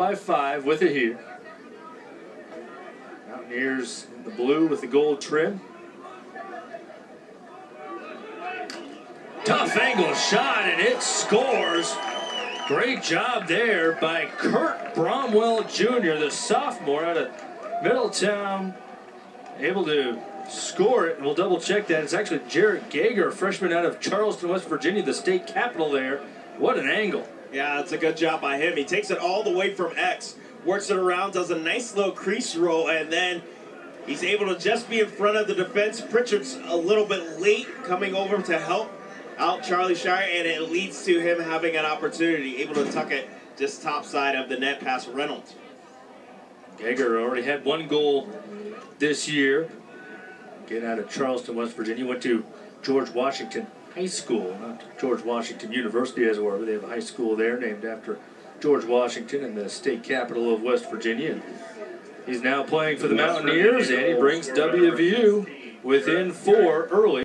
by five with it here. Mountaineers in the blue with the gold trim. Tough angle shot, and it scores. Great job there by Kurt Bromwell Jr., the sophomore out of Middletown, able to score it. And we'll double check that. It's actually Jerett Gaeger, a freshman out of Charleston, West Virginia, the state capital there. What an angle. Yeah, it's a good job by him. He takes it all the way from X, works it around, does a nice little crease roll, and then he's able to just be in front of the defense. Pritchard's a little bit late coming over to help out Charlie Shire, and it leads to him having an opportunity, able to tuck it just top side of the net past Reynolds. Gaeger already had one goal this year. Getting out of Charleston, West Virginia. Went to George Washington High School, not George Washington University as it were. They have a high school there named after George Washington in the state capital of West Virginia. He's now playing for the Mountaineers, and he brings WVU within four early.